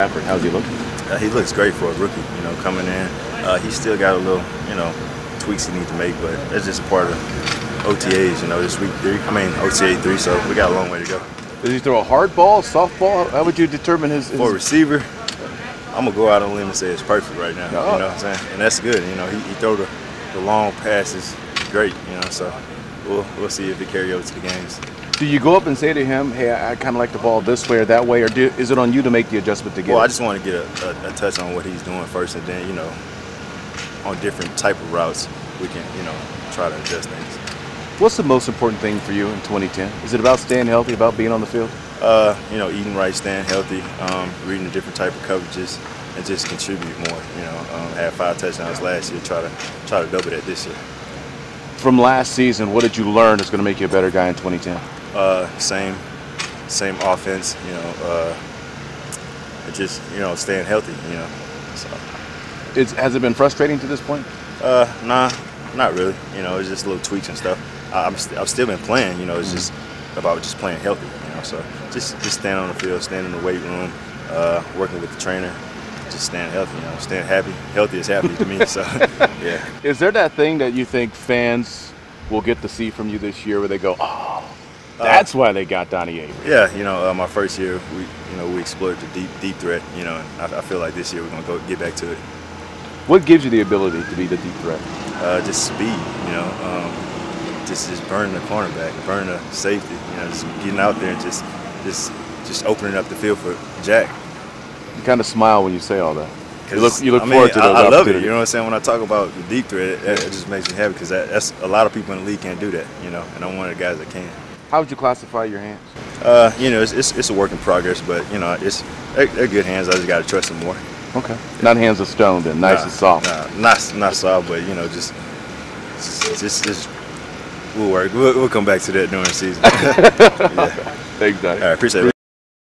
Bradford, how's he looking? Uh, he looks great for a rookie, you know, coming in. Uh, he still got a little, you know, tweaks he needs to make, but that's just a part of OTAs, you know, this week three. I mean, OTA three, so we got a long way to go. Does he throw a hard ball, soft ball? How would you determine his? his... For a receiver, I'm gonna go out on a limb and say it's perfect right now. Oh. You know what I'm saying? And that's good. You know, he, he throw the, the long passes great. You know, so we'll we'll see if it carry over to the games. Do you go up and say to him, "Hey, I, I kind of like the ball this way or that way," or do, is it on you to make the adjustment to get? Well, it? I just want to get a, a, a touch on what he's doing first, and then you know, on different type of routes, we can you know try to adjust things. What's the most important thing for you in 2010? Is it about staying healthy, about being on the field? Uh, you know, eating right, staying healthy, um, reading the different type of coverages, and just contribute more. You know, um, had five touchdowns last year. Try to try to double that this year. From last season, what did you learn that's going to make you a better guy in 2010? Uh, same same offense. You know, uh, just you know staying healthy. You know, so Is, has it been frustrating to this point? uh, nah, not really. You know, it's just little tweaks and stuff. I, I'm st- I've still been playing. You know, it's just about just playing healthy. You know, so just just staying on the field, staying in the weight room, uh, working with the trainer. Just staying healthy, you know, staying happy. Healthy is happy to me. So, yeah. Is there that thing that you think fans will get to see from you this year where they go, "Oh, that's why they got Donnie Avery"? Yeah, you know, uh, my first year, we you know we explored the deep deep threat. You know, and I, I feel like this year we're gonna go get back to it. What gives you the ability to be the deep threat? Uh, just speed, you know, um, just just burning the cornerback, burning the safety. You know, just getting out there and just just just opening up the field for Jack. You kind of smile when you say all that. You look, you look I mean, forward to I, those I love it. You know what I'm saying? When I talk about the deep threat, it, it just makes me happy because that, that's a lot of people in the league can't do that. You know, and I'm one of the guys that can. How would you classify your hands? Uh, you know, it's, it's, it's a work in progress, but you know, it's they're, they're good hands. I just got to trust them more. Okay. Not hands of stone, then. Nice Nah, and soft. Nah, not not soft, but you know, just just just, just we'll work. We'll, we'll come back to that during the season. yeah. Thanks, Donnie. All right, appreciate it.